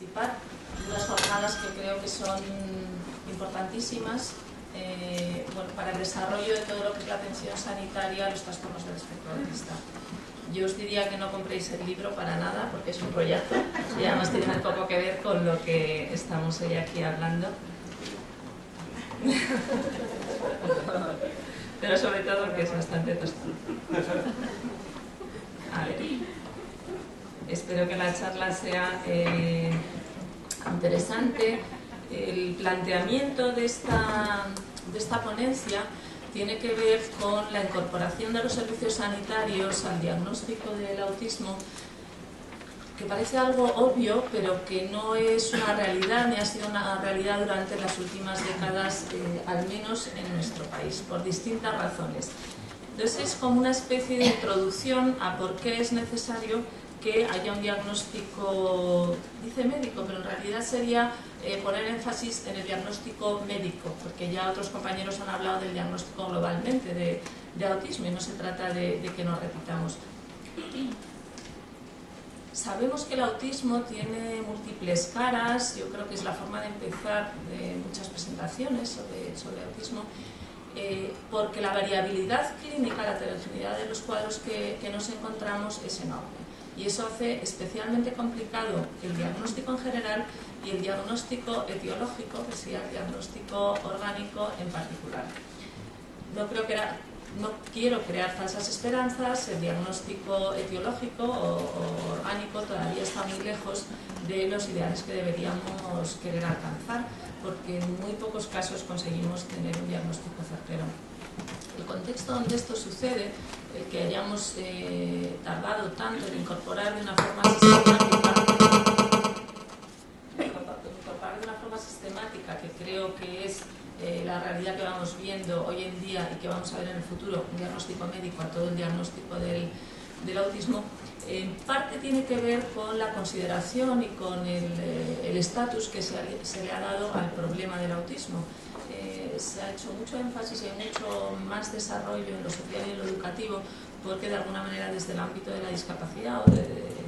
participar de unas jornadas que creo que son importantísimas eh, bueno, para el desarrollo de todo lo que es la atención sanitaria los trastornos del espectro autista. Yo os diría que no compréis el libro para nada porque es un rollazo y además tiene poco que ver con lo que estamos hoy aquí hablando. Pero sobre todo que es bastante tostado. A ver, espero que la charla sea eh, interesante. El planteamiento de esta, de esta ponencia tiene que ver con la incorporación de los servicios sanitarios al diagnóstico del autismo, que parece algo obvio, pero que no es una realidad ni ha sido una realidad durante las últimas décadas, eh, al menos en nuestro país, por distintas razones. Entonces es como una especie de introducción a por qué es necesario que haya un diagnóstico, dice médico, pero en realidad sería eh, poner énfasis en el diagnóstico médico, porque ya otros compañeros han hablado del diagnóstico globalmente de, autismo y no se trata de, que nos repitamos. Sabemos que el autismo tiene múltiples caras, yo creo que es la forma de empezar de muchas presentaciones sobre, autismo, eh, porque la variabilidad clínica, la heterogeneidad de los cuadros que nos encontramos es enorme y eso hace especialmente complicado el diagnóstico en general y el diagnóstico etiológico, que sería el diagnóstico orgánico en particular. No, creo no quiero crear falsas esperanzas, el diagnóstico etiológico o, orgánico todavía está muy lejos de los ideales que deberíamos querer alcanzar, porque en muy pocos casos conseguimos tener un diagnóstico certero. El contexto donde esto sucede que hayamos eh, tardado tanto en incorporar de una forma sistemática incorporar de una forma sistemática que creo que es eh, la realidad que vamos viendo hoy en día y que vamos a ver en el futuro, un diagnóstico médico a todo el diagnóstico del, autismo, en parte tiene que ver con la consideración y con el estatus que se, le ha dado al problema del autismo se ha hecho mucho énfasis y hay mucho más desarrollo en lo social y en lo educativo porque de alguna manera desde el ámbito de la discapacidad o del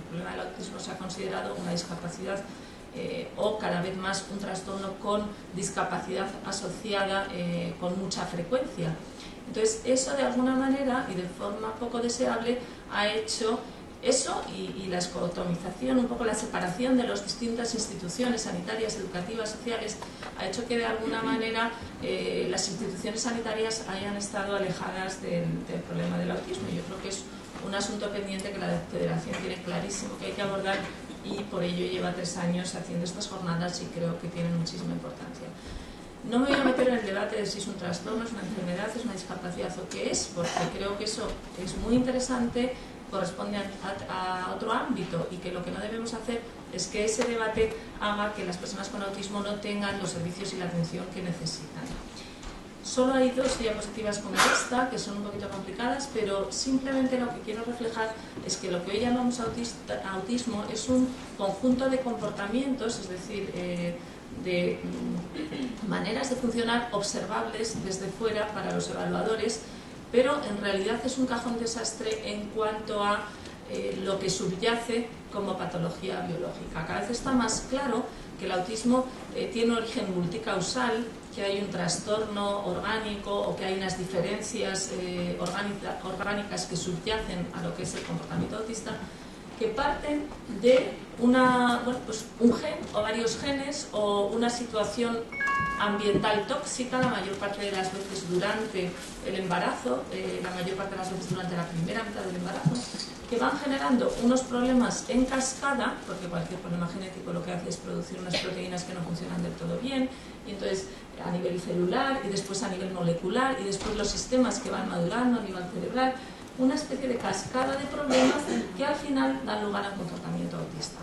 problema del autismo se ha considerado una discapacidad eh, o cada vez más un trastorno con discapacidad asociada eh, con mucha frecuencia. Entonces eso de alguna manera y de forma poco deseable ha hecho eso y, la escotomización, un poco la separación de las distintas instituciones sanitarias, educativas, sociales, ha hecho que de alguna manera eh, las instituciones sanitarias hayan estado alejadas del, problema del autismo. Yo creo que es un asunto pendiente que la Federación tiene clarísimo que hay que abordar y por ello lleva tres años haciendo estas jornadas y creo que tienen muchísima importancia. No me voy a meter en el debate de si es un trastorno, es una enfermedad, es una discapacidad o qué es, porque creo que eso es muy interesante corresponde a, otro ámbito y que lo que no debemos hacer es que ese debate haga que las personas con autismo no tengan los servicios y la atención que necesitan. Solo hay dos diapositivas como esta, que son un poquito complicadas, pero simplemente lo que quiero reflejar es que lo que hoy llamamos autismo es un conjunto de comportamientos, es decir, eh, de mm, maneras de funcionar observables desde fuera para los evaluadores pero en realidad es un cajón desastre en cuanto a eh, lo que subyace como patología biológica. Cada vez está más claro que el autismo eh, tiene origen multicausal, que hay un trastorno orgánico o que hay unas diferencias eh, orgánicas que subyacen a lo que es el comportamiento autista, que parten de una, pues un gen o varios genes o una situación ambiental tóxica la mayor parte de las veces durante el embarazo, eh, la mayor parte de las veces durante la primera mitad del embarazo, que van generando unos problemas en cascada, porque cualquier problema genético lo que hace es producir unas proteínas que no funcionan del todo bien, y entonces a nivel celular y después a nivel molecular y después los sistemas que van madurando a nivel cerebral, una especie de cascada de problemas que al final dan lugar al comportamiento autista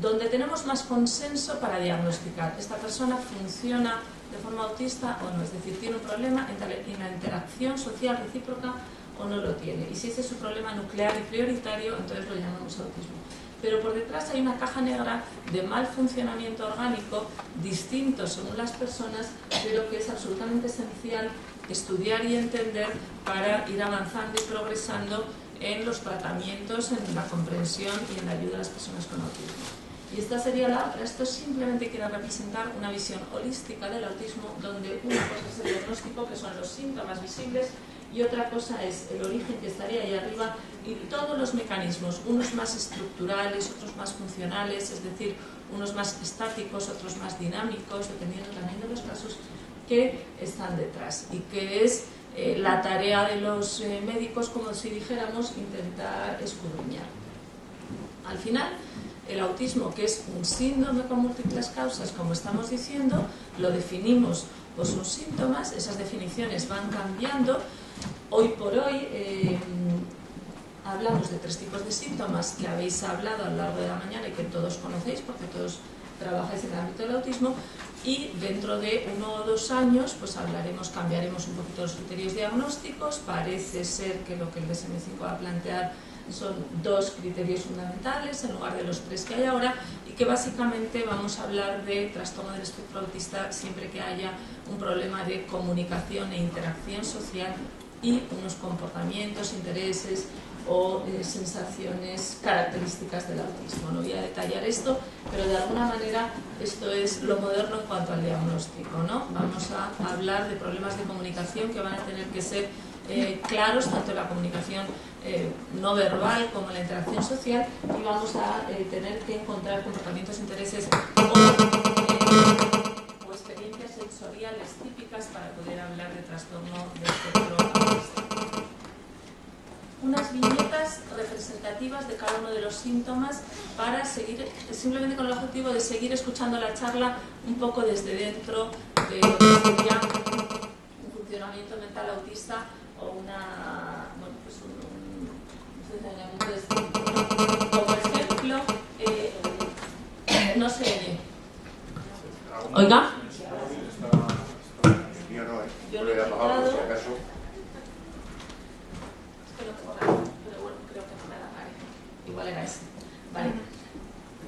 donde tenemos más consenso para diagnosticar. Esta persona funciona de forma autista o no, es decir, tiene un problema en la interacción social recíproca o no lo tiene. Y si ese es su problema nuclear y prioritario, entonces lo llamamos autismo. Pero por detrás hay una caja negra de mal funcionamiento orgánico, distinto según las personas, pero que es absolutamente esencial estudiar y entender para ir avanzando y progresando en los tratamientos, en la comprensión y en la ayuda a las personas con autismo. Y esta sería la otra. Esto simplemente quiere representar una visión holística del autismo, donde una cosa es el diagnóstico, que son los síntomas visibles, y otra cosa es el origen que estaría ahí arriba y todos los mecanismos, unos más estructurales, otros más funcionales, es decir, unos más estáticos, otros más dinámicos, dependiendo también de los casos que están detrás y que es eh, la tarea de los eh, médicos, como si dijéramos, intentar escudriñar. Al final, el autismo, que es un síndrome con múltiples causas, como estamos diciendo, lo definimos por sus síntomas, esas definiciones van cambiando. Hoy por hoy eh, hablamos de tres tipos de síntomas que habéis hablado a lo largo de la mañana y que todos conocéis porque todos trabajáis en el ámbito del autismo y dentro de uno o dos años pues hablaremos, cambiaremos un poquito los criterios diagnósticos, parece ser que lo que el DSM-5 va a plantear son dos criterios fundamentales en lugar de los tres que hay ahora y que básicamente vamos a hablar de trastorno del espectro autista siempre que haya un problema de comunicación e interacción social y unos comportamientos, intereses o eh, sensaciones características del autismo. No voy a detallar esto, pero de alguna manera esto es lo moderno en cuanto al diagnóstico. ¿no? Vamos a hablar de problemas de comunicación que van a tener que ser eh, claros, tanto en la comunicación eh, no verbal como en la interacción social, y vamos a tener que encontrar comportamientos, intereses o, sensoriales típicas para poder hablar de trastorno de espectro unas viñetas representativas de cada uno de los síntomas para seguir, simplemente con el objetivo de seguir escuchando la charla un poco desde dentro de lo que sería un funcionamiento mental autista o una, bueno, pues un, funcionamiento de. Como ejemplo, eh, no se oye. Oiga. Yo lo he quitado. igual era ese. Vale.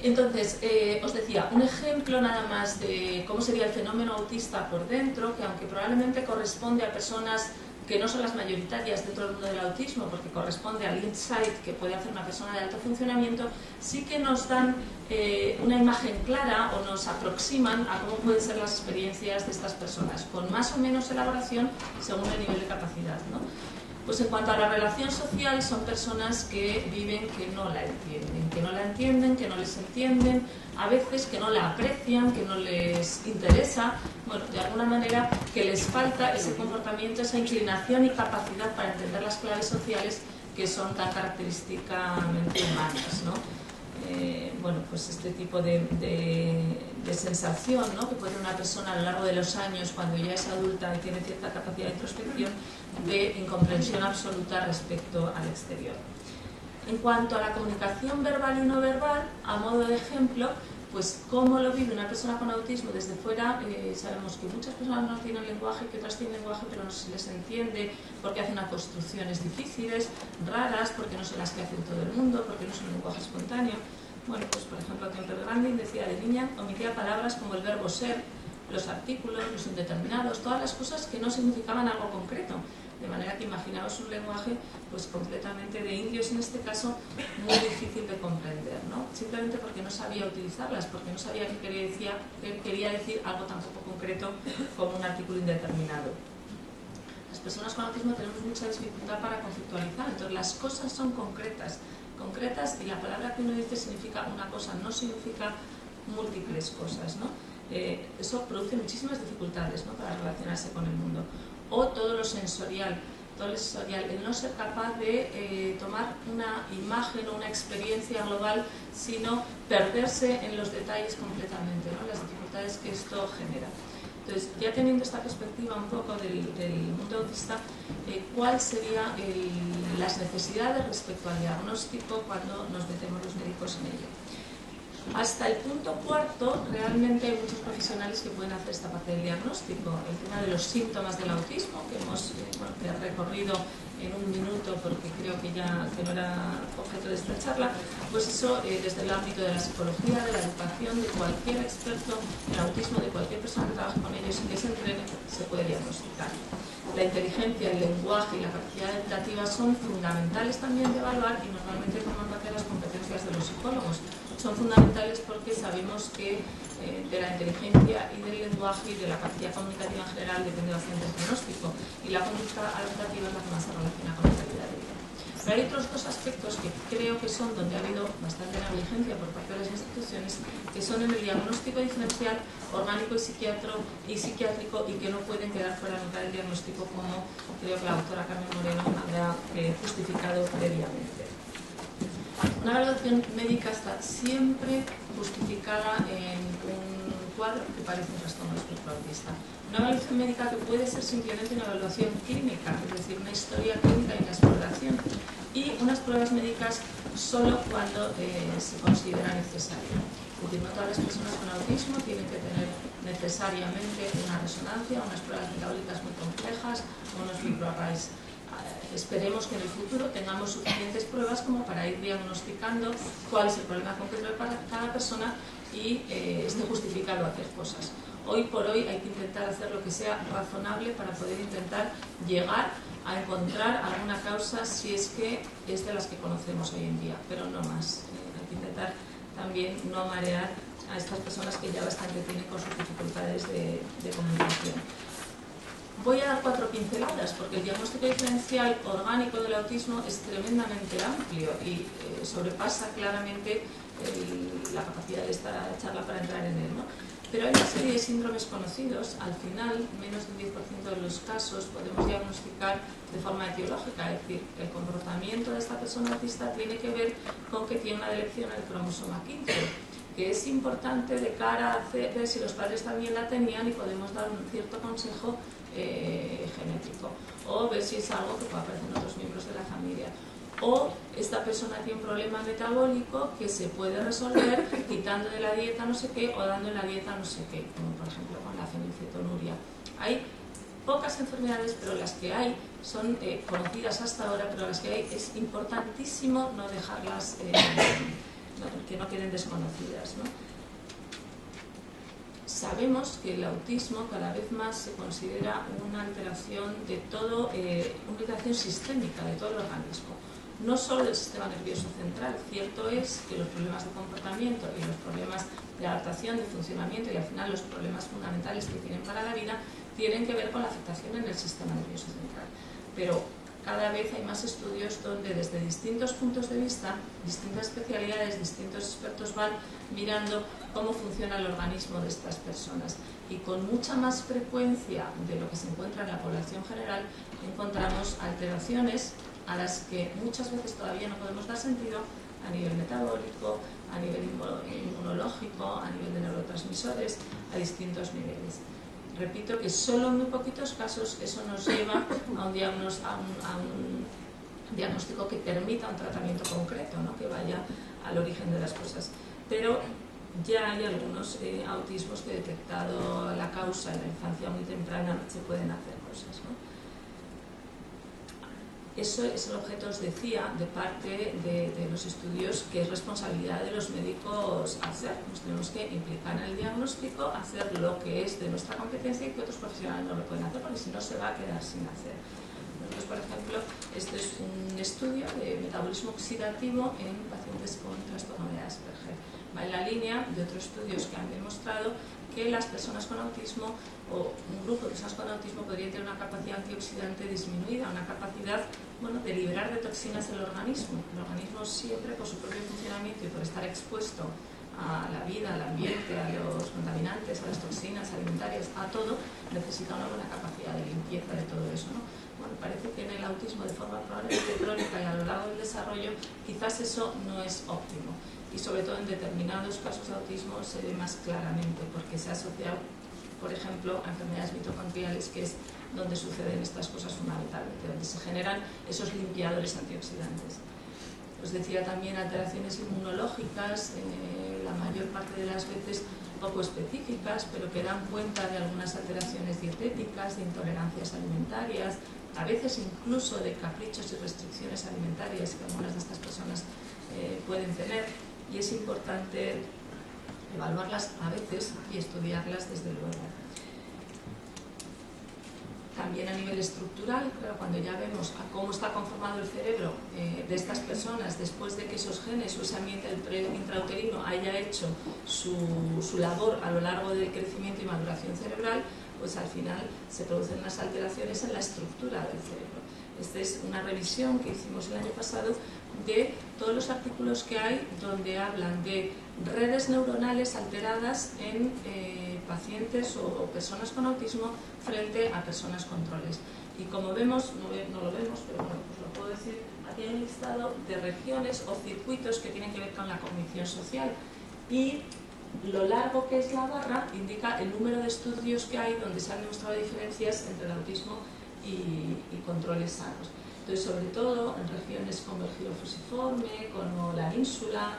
Entonces, eh, os decía, un ejemplo nada más de cómo sería el fenómeno autista por dentro, que aunque probablemente corresponde a personas que no son las mayoritarias dentro del mundo del autismo, porque corresponde al insight que puede hacer una persona de alto funcionamiento, sí que nos dan eh, una imagen clara o nos aproximan a cómo pueden ser las experiencias de estas personas, con más o menos elaboración según el nivel de capacidad. ¿no? Pues en cuanto a la relación social, son personas que viven que no la entienden, que no la entienden, que no les entienden, a veces que no la aprecian, que no les interesa, bueno, de alguna manera que les falta ese comportamiento, esa inclinación y capacidad para entender las claves sociales que son tan característicamente humanas, ¿no? Eh, bueno, pues este tipo de, sensación ¿no? que puede una persona a lo largo de los años, cuando ya es adulta y tiene cierta capacidad de introspección, de incomprensión absoluta respecto al exterior. En cuanto a la comunicación verbal y no verbal, a modo de ejemplo, pues cómo lo vive una persona con autismo desde fuera, eh, sabemos que muchas personas no tienen lenguaje, que otras tienen lenguaje pero no se les entiende porque hacen construcciones difíciles, raras, porque no son las que hacen todo el mundo, porque no son un lenguaje espontáneo. Bueno, pues por ejemplo, Temple Grandin decía de niña, omitía palabras como el verbo ser, los artículos, los indeterminados, todas las cosas que no significaban algo concreto de manera que imaginaos un lenguaje pues completamente de indios en este caso muy difícil de comprender, ¿no? simplemente porque no sabía utilizarlas, porque no sabía qué quería decir, quería decir algo tan poco concreto como un artículo indeterminado. Las personas con autismo tenemos mucha dificultad para conceptualizar, entonces las cosas son concretas, concretas y la palabra que uno dice significa una cosa, no significa múltiples cosas. ¿no? Eh, eso produce muchísimas dificultades ¿no? para relacionarse con el mundo o todo lo sensorial, todo lo sensorial, el no ser capaz de eh, tomar una imagen o una experiencia global, sino perderse en los detalles completamente, ¿no? las dificultades que esto genera. Entonces, ya teniendo esta perspectiva un poco del, mundo autista, eh, ¿cuáles serían las necesidades respecto al diagnóstico cuando nos metemos los médicos en ello? Hasta el punto cuarto, realmente hay muchos profesionales que pueden hacer esta parte del diagnóstico. El tema de los síntomas del autismo, que hemos eh, recorrido en un minuto porque creo que ya que no era objeto de esta charla, pues eso eh, desde el ámbito de la psicología, de la educación, de cualquier experto en autismo, de cualquier persona que trabaje con ellos y que se entrene, se puede diagnosticar. La inteligencia, el lenguaje y la capacidad educativa son fundamentales también de evaluar y normalmente forman parte de las competencias de los psicólogos son fundamentales porque sabemos que eh, de la inteligencia y del lenguaje y de la capacidad comunicativa en general depende bastante el pronóstico y la conducta adaptativa es la que más se relaciona con la calidad de vida. Pero hay otros dos aspectos que creo que son donde ha habido bastante negligencia por parte de las instituciones, que son en el diagnóstico diferencial orgánico y, psiquiatro, y psiquiátrico y que no pueden quedar fuera nunca del diagnóstico como creo que la doctora Carmen Moreno habrá eh, justificado previamente. Una evaluación médica está siempre justificada en un cuadro que parece un trastorno espectro autista. Una evaluación médica que puede ser simplemente una evaluación clínica, es decir, una historia clínica y una exploración, y unas pruebas médicas solo cuando eh, se considera necesario. Es no todas las personas con autismo tienen que tener necesariamente una resonancia, unas pruebas metabólicas muy complejas o unos microarrays. Esperemos que en el futuro tengamos suficientes pruebas como para ir diagnosticando cuál es el problema concreto de cada persona y eh, esté justificado hacer cosas hoy por hoy hay que intentar hacer lo que sea razonable para poder intentar llegar a encontrar alguna causa si es que es de las que conocemos hoy en día, pero no más. Eh, hay que intentar también no marear a estas personas que ya bastante tienen con sus dificultades de, comunicación. Voy a dar cuatro pinceladas porque el diagnóstico diferencial orgánico del autismo es tremendamente amplio y eh, sobrepasa claramente la capacidad de esta charla para entrar en él. ¿no? Pero hay una serie de síndromes conocidos, al final, menos del 10% de los casos podemos diagnosticar de forma etiológica, es decir, el comportamiento de esta persona autista tiene que ver con que tiene una delección en el cromosoma 15, que es importante de cara a ver si los padres también la tenían y podemos dar un cierto consejo eh, genético, o ver si es algo que puede aparecer en otros miembros de la familia o esta persona tiene un problema metabólico que se puede resolver quitando de la dieta no sé qué o dando en la dieta no sé qué, como por ejemplo con la fenilcetonuria. Hay pocas enfermedades, pero las que hay son eh, conocidas hasta ahora, pero las que hay es importantísimo no dejarlas, eh, que no queden desconocidas. Sabemos que el autismo cada vez más se considera una alteración de todo, eh, una alteración sistémica de todo el organismo no solo del sistema nervioso central. Cierto es que los problemas de comportamiento y los problemas de adaptación, de funcionamiento y al final los problemas fundamentales que tienen para la vida tienen que ver con la afectación en el sistema nervioso central. Pero cada vez hay más estudios donde desde distintos puntos de vista, distintas especialidades, distintos expertos van mirando cómo funciona el organismo de estas personas. Y con mucha más frecuencia de lo que se encuentra en la población general, encontramos alteraciones a las que muchas veces todavía no podemos dar sentido a nivel metabólico, a nivel inmunológico, a nivel de neurotransmisores, a distintos niveles. Repito que solo en muy poquitos casos eso nos lleva a un, diagnóstico que permita un tratamiento concreto, ¿no? que vaya al origen de las cosas. Pero ya hay algunos eh, autismos que detectado la causa en la infancia muy temprana se pueden hacer cosas. ¿no? Eso es el objeto, os decía, de parte de, los estudios que es responsabilidad de los médicos hacer. Nos tenemos que implicar en el diagnóstico, hacer lo que es de nuestra competencia y que otros profesionales no lo pueden hacer porque si no se va a quedar sin hacer. Por ejemplo, este es un estudio de metabolismo oxidativo en pacientes con trastorno de Asperger. Va en la línea de otros estudios que han demostrado que las personas con autismo o un grupo de personas con autismo podría tener una capacidad antioxidante disminuida, una capacidad bueno, de liberar de toxinas el organismo. El organismo siempre por su propio funcionamiento y por estar expuesto a la vida, al ambiente, a los contaminantes, a las toxinas alimentarias, a todo, necesita una buena capacidad de limpieza de todo eso. ¿no? Parece que en el autismo de forma probablemente crónica y a lo largo del desarrollo quizás eso no es óptimo y sobre todo en determinados casos de autismo se ve más claramente porque se ha asociado, por ejemplo, a enfermedades mitocondriales, que es donde suceden estas cosas fundamentalmente, donde se generan esos limpiadores antioxidantes. Os decía también alteraciones inmunológicas, eh, la mayor parte de las veces poco específicas, pero que dan cuenta de algunas alteraciones dietéticas, de intolerancias alimentarias, a veces incluso de caprichos y restricciones alimentarias que algunas de estas personas eh, pueden tener y es importante evaluarlas a veces y estudiarlas desde luego. también a nivel estructural, claro, cuando ya vemos a cómo está conformado el cerebro eh, de estas personas después de que esos genes o ese ambiente intrauterino haya hecho su, su, labor a lo largo del crecimiento y maduración cerebral, pues al final se producen unas alteraciones en la estructura del cerebro. Esta es una revisión que hicimos el año pasado de todos los artículos que hay donde hablan de redes neuronales alteradas en eh, pacientes o, personas con autismo frente a personas controles. Y como vemos, no, lo vemos, pero bueno, pues lo puedo decir, aquí hay un listado de regiones o circuitos que tienen que ver con la cognición social. Y lo largo que es la barra indica el número de estudios que hay donde se han demostrado diferencias entre el autismo y, controles sanos. Entonces, sobre todo en regiones como el giro fusiforme, como la ínsula,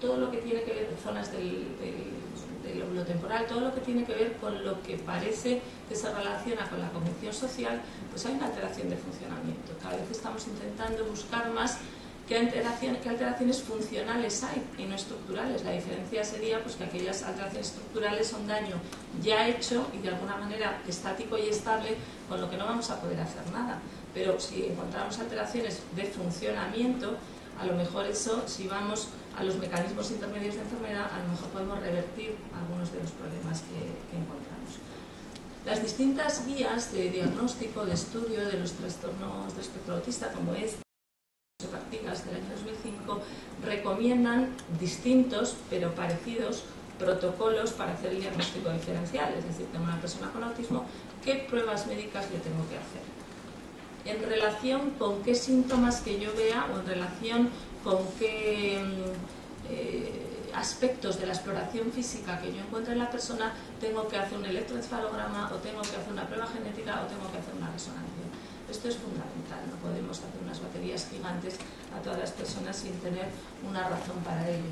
todo lo que tiene que ver, zonas del, del, lóbulo temporal, todo lo que tiene que ver con lo que parece que se relaciona con la cognición social, pues hay una alteración de funcionamiento. Cada vez estamos intentando buscar más qué, alteraciones funcionales hay y no estructurales. La diferencia sería pues, que aquellas alteraciones estructurales son daño ya hecho y de alguna manera estático y estable, con lo que no vamos a poder hacer nada. Pero si encontramos alteraciones de funcionamiento, a lo mejor eso, si vamos a los mecanismos intermedios de enfermedad, a lo mejor podemos revertir algunos de los problemas que, encontramos. Las distintas guías de diagnóstico, de estudio de los trastornos de espectro autista, como esta, prácticas del año 2005, recomiendan distintos pero parecidos protocolos para hacer el diagnóstico diferencial, es decir, tengo una persona con autismo, ¿qué pruebas médicas le tengo que hacer? En relación con qué síntomas que yo vea o en relación con qué mm, eh, aspectos de la exploración física que yo encuentre en la persona tengo que hacer un electroencefalograma o tengo que hacer una prueba genética o tengo que hacer una resonancia. Esto es fundamental, no podemos hacer unas baterías gigantes a todas las personas sin tener una razón para ello.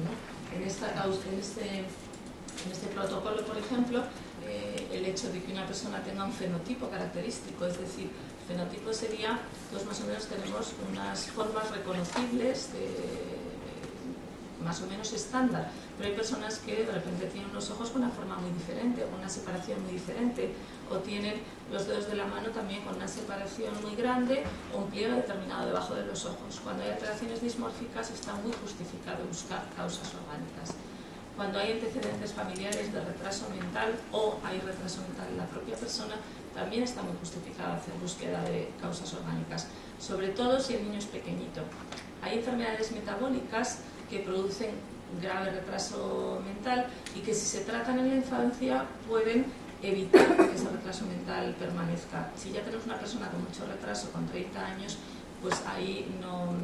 En, esta en, este, en este protocolo, por ejemplo, eh, el hecho de que una persona tenga un fenotipo característico, es decir, fenotipo sería, pues más o menos tenemos unas formas reconocibles más o menos estándar, pero hay personas que de repente tienen los ojos con una forma muy diferente, con una separación muy diferente, o tienen los dedos de la mano también con una separación muy grande o un pliegue determinado debajo de los ojos. Cuando hay alteraciones dismórficas está muy justificado buscar causas orgánicas. Cuando hay antecedentes familiares de retraso mental o hay retraso mental en la propia persona, también está muy justificado hacer búsqueda de causas orgánicas, sobre todo si el niño es pequeñito. Hay enfermedades metabólicas que producen grave retraso mental y que si se tratan en la infancia pueden evitar que ese retraso mental permanezca. Si ya tenemos una persona con mucho retraso, con 30 años, pues ahí no,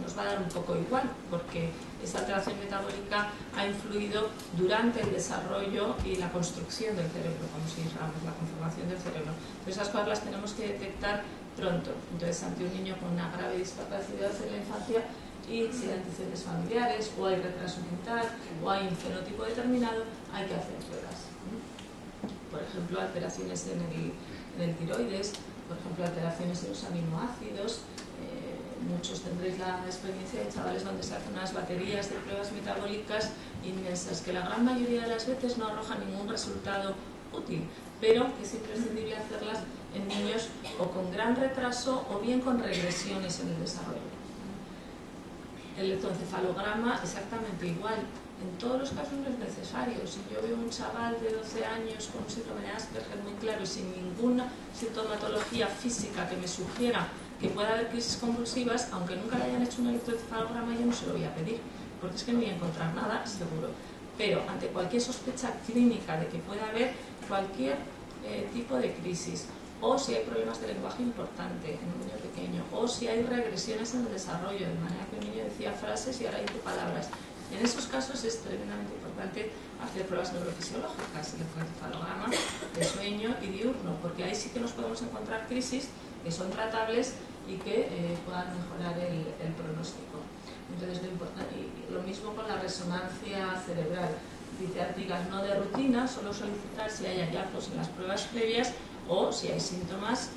nos va a dar un poco igual, porque esa alteración metabólica ha influido durante el desarrollo y la construcción del cerebro, como si dijéramos, la conformación del cerebro. Entonces esas cosas las tenemos que detectar pronto. Entonces, ante un niño con una grave discapacidad en la infancia, y si hay antecedentes familiares, o hay retraso mental, o hay un fenotipo determinado, hay que hacer pruebas. Por ejemplo, alteraciones en el, en el tiroides, por ejemplo, alteraciones en los aminoácidos, muchos tendréis la experiencia de chavales donde se hacen unas baterías de pruebas metabólicas inmensas, que la gran mayoría de las veces no arrojan ningún resultado útil, pero que es imprescindible hacerlas en niños o con gran retraso o bien con regresiones en el desarrollo. El electroencefalograma exactamente igual. En todos los casos no es necesario. Si yo veo un chaval de 12 años con síndrome de Asperger muy claro y sin ninguna sintomatología física que me sugiera que pueda haber crisis convulsivas, aunque nunca le hayan hecho un electroencefalograma, yo no se lo voy a pedir, porque es que no voy a encontrar nada seguro. Pero ante cualquier sospecha clínica de que pueda haber cualquier eh, tipo de crisis, o si hay problemas de lenguaje importante en un niño pequeño, o si hay regresiones en el desarrollo, de manera que un niño decía frases y ahora dice palabras. En esos casos es tremendamente importante hacer pruebas neurofisiológicas, el electroencefalograma de sueño y diurno, porque ahí sí que nos podemos encontrar crisis que son tratables y que eh, puedan mejorar el, pronóstico. Entonces, lo mismo con la resonancia cerebral. Dice Artigas, no de rutina, solo solicitar si hay hallazgos en las pruebas previas o si hay síntomas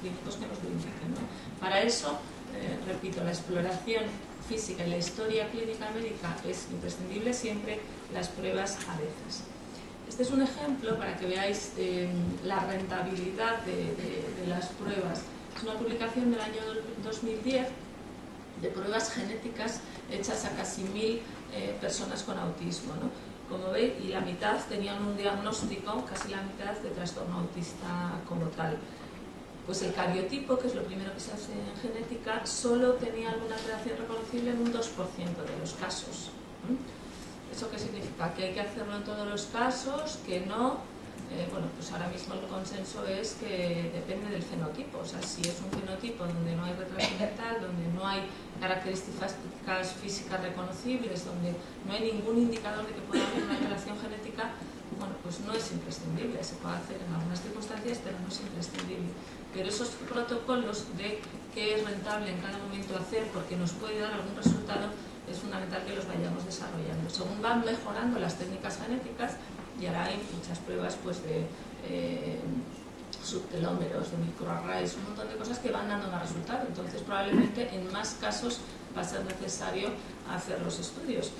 clínicos que nos lo indiquen. Para eso, eh, repito, la exploración física y la historia clínica médica es imprescindible siempre las pruebas a veces. Este es un ejemplo para que veáis eh, la rentabilidad de, las pruebas. Es una publicación del año 2010 de pruebas genéticas hechas a casi mil eh, personas con autismo. Como veis, y la mitad tenían un diagnóstico, casi la mitad, de trastorno autista como tal. Pues el cariotipo, que es lo primero que se hace en genética, solo tenía alguna alteración reconocible en un 2% de los casos. ¿Eso qué significa? Que hay que hacerlo en todos los casos, que no. Eh, bueno, pues ahora mismo el consenso es que depende del fenotipo. O sea, si es un fenotipo donde no hay retraso mental, donde no hay características físicas reconocibles, donde no hay ningún indicador de que pueda haber una alteración genética, bueno, pues no es imprescindible. Se puede hacer en algunas circunstancias, pero no es imprescindible pero esos protocolos de qué es rentable en cada momento hacer porque nos puede dar algún resultado es fundamental que los vayamos desarrollando. Según van mejorando las técnicas genéticas, y ahora hay muchas pruebas pues, de eh, subtelómeros, de microarrays, un montón de cosas que van dando más resultado. Entonces, probablemente en más casos va a ser necesario hacer los estudios.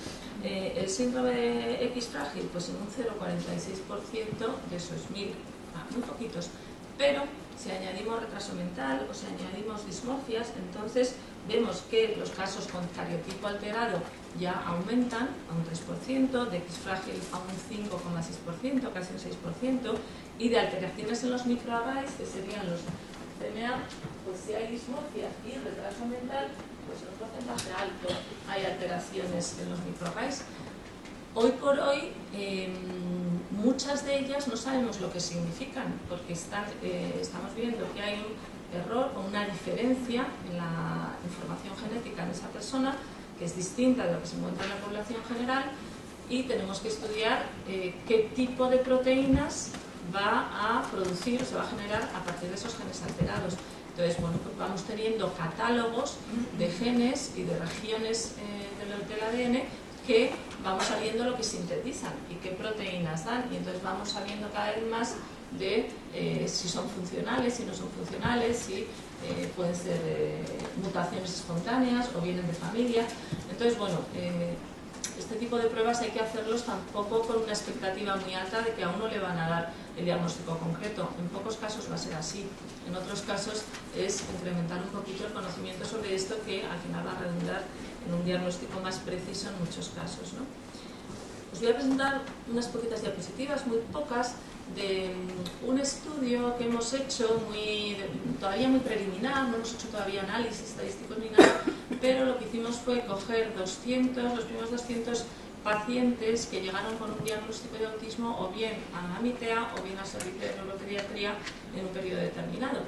Eh, el síndrome de X frágil, pues en un 0,46% de esos mil, ah, muy poquitos, pero si añadimos retraso mental o si añadimos dismorfias, entonces vemos que los casos con cariotipo alterado ya aumentan a un 3%, de X frágil a un 5,6%, casi un 6%, y de alteraciones en los microarrays, que serían los CMA, pues si hay dismorfia y retraso mental, pues en un porcentaje alto hay alteraciones en los microarrays. Hoy por hoy, em, muchas de ellas no sabemos lo que significan, porque eh, estamos viendo que hay un error o una diferencia en la información genética en esa persona que es distinta de lo que se encuentra en la población general y tenemos que estudiar eh, qué tipo de proteínas va a producir se va a generar a partir de esos genes alterados. Entonces, bueno, pues vamos teniendo catálogos de genes y de regiones eh, del ADN que vamos sabiendo lo que sintetizan y qué proteínas dan y entonces vamos sabiendo cada vez más de eh, si son funcionales, si no son funcionales, si eh, pueden ser eh, mutaciones espontáneas o vienen de familia. Entonces, bueno, este tipo de pruebas hay que hacerlos tampoco con una expectativa muy alta de que a uno le van a dar el diagnóstico concreto. En pocos casos va a ser así. En otros casos es incrementar un poquito el conocimiento sobre esto que al final va a redundar en un diagnóstico más preciso en muchos casos. ¿no? Os voy a presentar unas poquitas diapositivas, muy pocas, de un estudio que hemos hecho muy, todavía muy preliminar, no hemos hecho todavía análisis estadísticos ni nada, pero lo que hicimos fue coger 200, los primeros 200 pacientes que llegaron con un diagnóstico de autismo o bien a AMITEA o bien a servicio de neuropediatría en un periodo determinado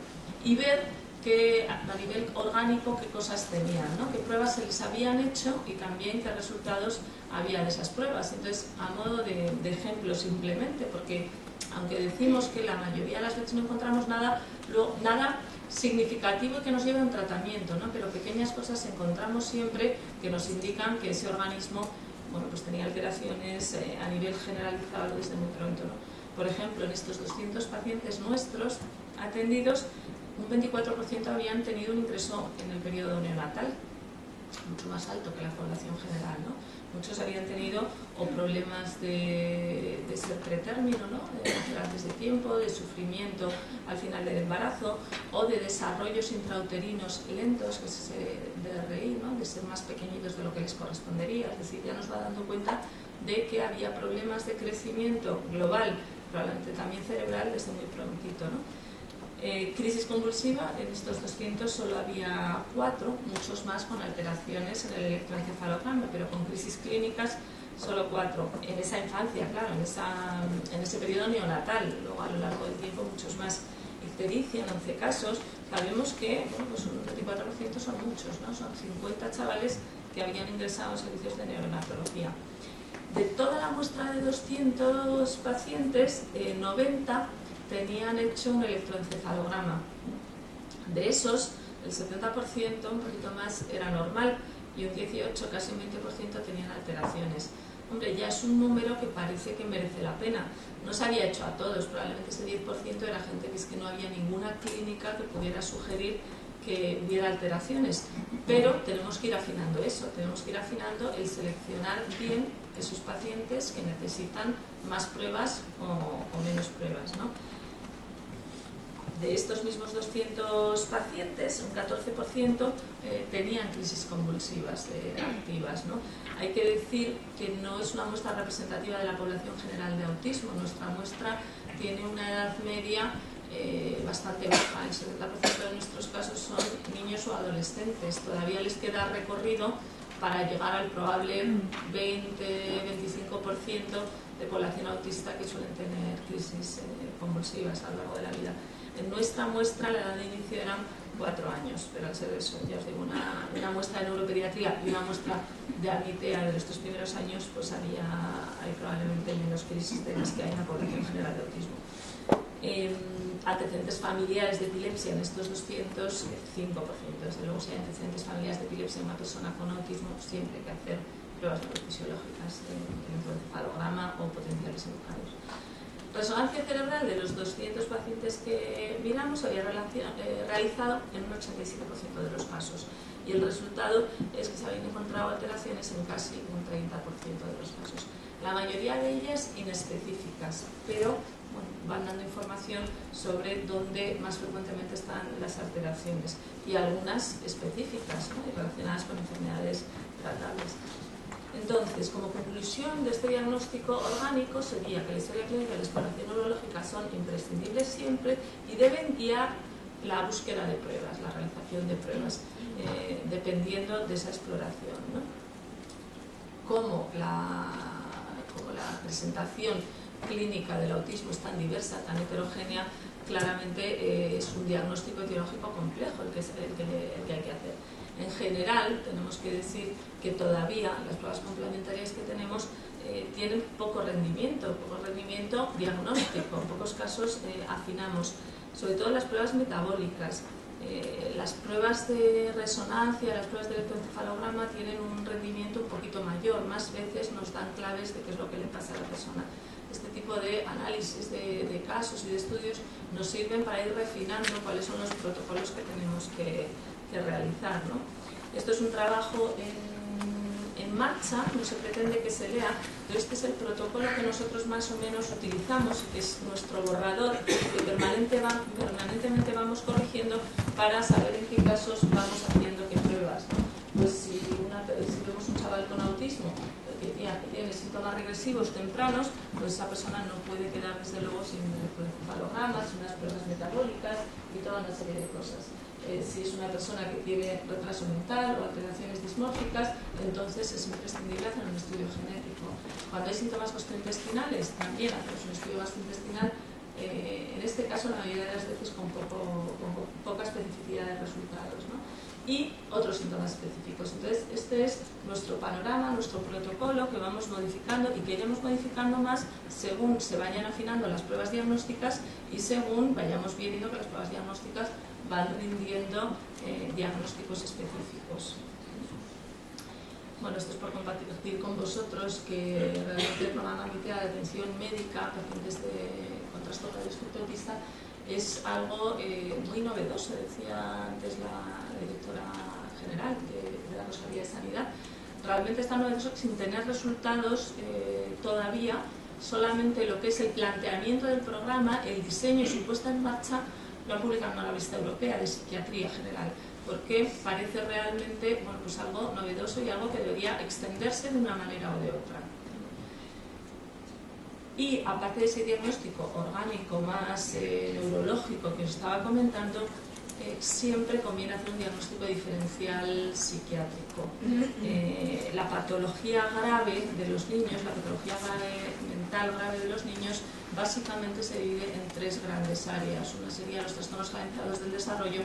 y ver que a nivel orgánico qué cosas tenían, ¿no? qué pruebas se les habían hecho y también qué resultados había de esas pruebas. Entonces, a modo de, de ejemplo simplemente, porque aunque decimos que la mayoría de las veces no encontramos nada, nada significativo que nos lleve a un tratamiento, ¿no? pero pequeñas cosas encontramos siempre que nos indican que ese organismo bueno, pues tenía alteraciones eh, a nivel generalizado desde muy pronto. Por ejemplo, en estos 200 pacientes nuestros atendidos, un 24% habían tenido un ingreso en el periodo neonatal, mucho más alto que la población general. ¿no? Muchos habían tenido o problemas de, ser pretérmino, ¿no? de antes de tiempo, de sufrimiento al final del embarazo o de desarrollos intrauterinos lentos, que es ese DRI, ¿no? de ser más pequeñitos de lo que les correspondería. Es decir, ya nos va dando cuenta de que había problemas de crecimiento global, probablemente también cerebral, desde muy prontito. ¿no? Eh, crisis convulsiva, en estos 200 solo había cuatro, muchos más con alteraciones en el electroencefalograma, pero con crisis clínicas solo cuatro. En esa infancia, claro, en, esa, en ese periodo neonatal, luego a lo largo del tiempo muchos más. Ictericia en 11 casos, sabemos que bueno, pues un 24% son muchos, ¿no? son 50 chavales que habían ingresado en servicios de neonatología. De toda la muestra de 200 pacientes, 90 eh, tenían hecho un electroencefalograma. De esos, el 70%, un poquito más, era normal y un 18, casi un 20% tenían alteraciones. Hombre, ya es un número que parece que merece la pena. No se había hecho a todos, probablemente ese 10% era gente que es que no había ninguna clínica que pudiera sugerir que hubiera alteraciones, pero tenemos que ir afinando eso, tenemos que ir afinando el seleccionar bien esos pacientes que necesitan más pruebas o, menos pruebas. ¿no? De estos mismos 200 pacientes, un 14% eh, tenían crisis convulsivas eh, activas. Hay que decir que no es una muestra representativa de la población general de autismo, nuestra muestra tiene una edad media eh, bastante baja. El 70% de nuestros casos son niños o adolescentes. Todavía les queda recorrido para llegar al probable 20-25% de población autista que suelen tener crisis convulsivas a lo largo de la vida. En nuestra muestra la edad de inicio eran cuatro años, pero al ser eso, ya os digo, una, una muestra de neuropediatría y una muestra de amitea de estos primeros años, pues había hay probablemente menos crisis de las que hay en la población general de autismo. Eh, antecedentes familiares de epilepsia en estos 200, 5%. Desde luego, si hay antecedentes familiares de epilepsia en una persona con autismo, siempre hay que hacer pruebas neurofisiológicas de encefalograma o potenciales educados. Resonancia cerebral de los 200 pacientes que miramos había eh, realizado en un 87% de los casos y el resultado es que se habían encontrado alteraciones en casi un 30% de los casos. La mayoría de ellas inespecíficas, pero van dando información sobre dónde más frecuentemente están las alteraciones y algunas específicas y relacionadas con enfermedades tratables. Entonces, como conclusión de este diagnóstico orgánico sería que la historia clínica y la exploración neurológica son imprescindibles siempre y deben guiar la búsqueda de pruebas, la realización de pruebas, eh, dependiendo de esa exploración. Como, la, presentación clínica del autismo es tan diversa, tan heterogénea, claramente eh, es un diagnóstico etiológico complejo el que, hay que hacer. En general, tenemos que decir que todavía las pruebas complementarias que tenemos eh, tienen poco rendimiento, poco rendimiento diagnóstico. En pocos casos eh, afinamos, sobre todo las pruebas metabólicas. las pruebas de resonancia, las pruebas de electroencefalograma tienen un rendimiento un poquito mayor. Más veces nos dan claves de qué es lo que le pasa a la persona este tipo de análisis de, casos y de estudios nos sirven para ir refinando cuáles son los protocolos que tenemos que, realizar. Esto es un trabajo en, marcha, no se pretende que se lea, pero este es el protocolo que nosotros más o menos utilizamos, que es nuestro borrador, que permanentemente vamos corrigiendo para saber en qué casos vamos haciendo qué pruebas. Pues si, si vemos un chaval con autismo que tiene síntomas regresivos tempranos, pues esa persona no puede quedar desde luego sin encefalogramas, unas pruebas metabólicas y toda una serie de cosas. Eh, si es una persona que tiene retraso mental o alteraciones dismórficas, entonces es imprescindible hacer un estudio genético. Cuando hay síntomas gastrointestinales, también hacemos un estudio gastrointestinal, eh, en este caso la mayoría de las veces con, poco, con poca especificidad de resultados. ¿no? y otros síntomas específicos. Entonces, este es nuestro panorama, nuestro protocolo que vamos modificando y que iremos modificando más según se vayan afinando las pruebas diagnósticas y según vayamos viendo que las pruebas diagnósticas van rindiendo eh, diagnósticos específicos. Bueno, esto es por compartir con vosotros que realmente el programa de atención médica a pacientes de, con trastorno autista es algo eh, muy novedoso, decía antes la directora general de, la Consejería de Sanidad. Realmente está novedoso sin tener resultados eh, todavía, solamente lo que es el planteamiento del programa, el diseño y su puesta en marcha, lo han publicado en la revista europea de psiquiatría general, porque parece realmente bueno, pues algo novedoso y algo que debería extenderse de una manera o de otra. Y aparte de ese diagnóstico orgánico más eh, neurológico que os estaba comentando, eh, siempre conviene hacer un diagnóstico diferencial psiquiátrico. Eh, la patología grave de los niños, la patología mental grave de los niños, básicamente se divide en tres grandes áreas. Una sería los trastornos generalizados del desarrollo,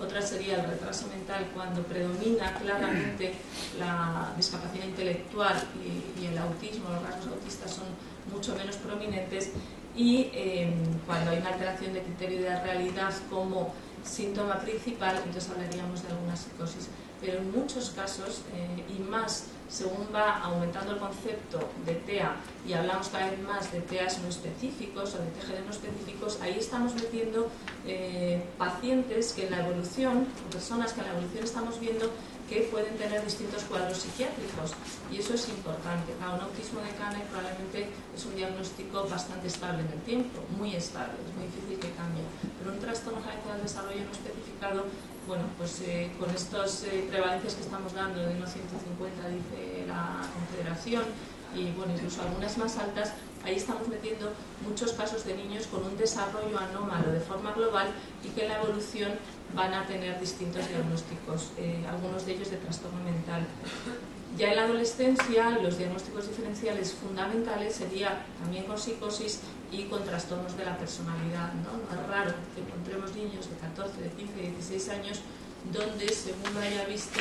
otra sería el retraso mental cuando predomina claramente la discapacidad intelectual y, el autismo, los rasgos autistas son mucho menos prominentes y eh, cuando hay una alteración de criterio de realidad como síntoma principal, entonces hablaríamos de alguna psicosis. Pero en muchos casos, eh, y más según va aumentando el concepto de TEA y hablamos cada vez más de TEAs no específicos o de TGD no específicos, ahí estamos metiendo eh, pacientes que en la evolución, personas que en la evolución estamos viendo que pueden tener distintos cuadros psiquiátricos y eso es importante. un autismo de Kanner probablemente es un diagnóstico bastante estable en el tiempo, muy estable, es muy difícil que cambie, pero un trastorno generalizado del desarrollo no especificado bueno, pues eh, con estas eh, prevalencias que estamos dando de 150 dice la Confederación y bueno, incluso algunas más altas, ahí estamos metiendo muchos casos de niños con un desarrollo anómalo de forma global y que en la evolución van a tener distintos diagnósticos, eh, algunos de ellos de trastorno mental. Ya en la adolescencia, los diagnósticos diferenciales fundamentales sería también con psicosis y con trastornos de la personalidad. ¿no? es raro que encontremos niños de 14, de 15, de 16 años donde, según lo haya visto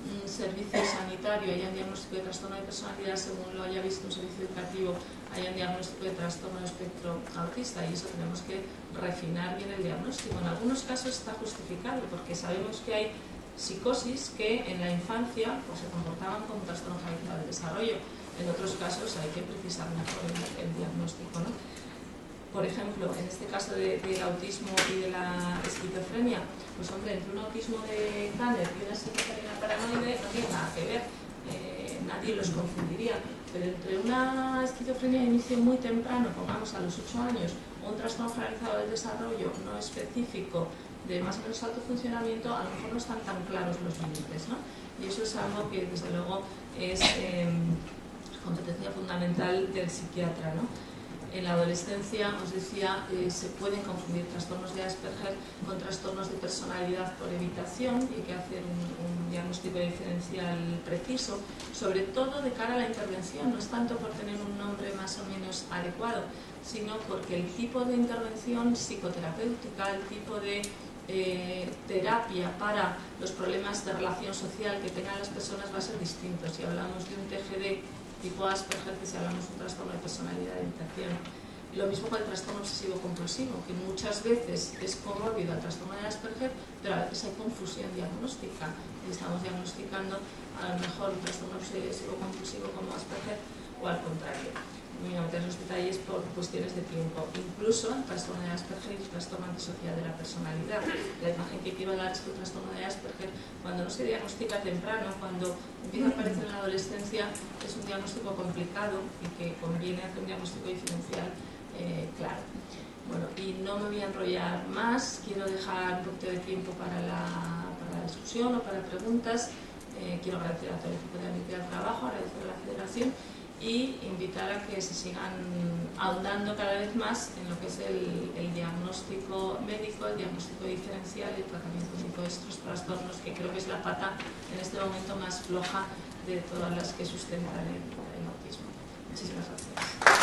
un servicio sanitario, haya un diagnóstico de trastorno de personalidad, según lo haya visto un servicio educativo, haya un diagnóstico de trastorno de espectro autista y eso tenemos que refinar bien el diagnóstico. En algunos casos está justificado porque sabemos que hay psicosis que en la infancia pues, se comportaban como trastorno generalizado del desarrollo. En otros casos hay que precisar mejor el, diagnóstico. ¿no? Por ejemplo, en este caso del autismo y de la esquizofrenia, pues hombre, entre un autismo de Kanner y una esquizofrenia paranoide no tiene nada que ver, eh, nadie los confundiría, pero entre una esquizofrenia de inicio muy temprano, pongamos a los 8 años, un trastorno generalizado del desarrollo no específico de más o menos alto funcionamiento, a lo mejor no están tan claros los límites, ¿no? Y eso es algo que desde luego es em, competencia fundamental del psiquiatra, ¿no? En la adolescencia, os decía, eh, se pueden confundir trastornos de Asperger con trastornos de personalidad por evitación y hay que hacer un, diagnóstico diferencial preciso, sobre todo de cara a la intervención, no es tanto por tener un nombre más o menos adecuado, sino porque el tipo de intervención psicoterapéutica, el tipo de eh, terapia para los problemas de relación social que tengan las personas va a ser distinto. Si hablamos de un TGD tipo Asperger, que si hablamos de un trastorno de personalidad de habitación. Lo mismo con el trastorno obsesivo compulsivo, que muchas veces es comórbido al trastorno de Asperger, pero a veces hay confusión diagnóstica estamos diagnosticando a lo mejor un trastorno obsesivo compulsivo como Asperger o al contrario meter los detalles por cuestiones de tiempo. Incluso el trastorno de Asperger y el trastorno antisocial de la personalidad. La imagen que quiero dar es que el trastorno de Asperger, cuando no se diagnostica temprano, cuando empieza a aparecer en la adolescencia, es un diagnóstico complicado y que conviene hacer un diagnóstico diferencial eh, claro. Bueno, y no me voy a enrollar más, quiero dejar un poquito de tiempo para la, para la discusión o para preguntas. Eh, quiero agradecer a todo el equipo de la Trabajo, agradecer a la Federación y invitar a que se sigan ahondando cada vez más en lo que es el, diagnóstico médico, el diagnóstico diferencial y el tratamiento de estos trastornos, que creo que es la pata en este momento más floja de todas las que sustentan el, el autismo. Muchísimas gracias.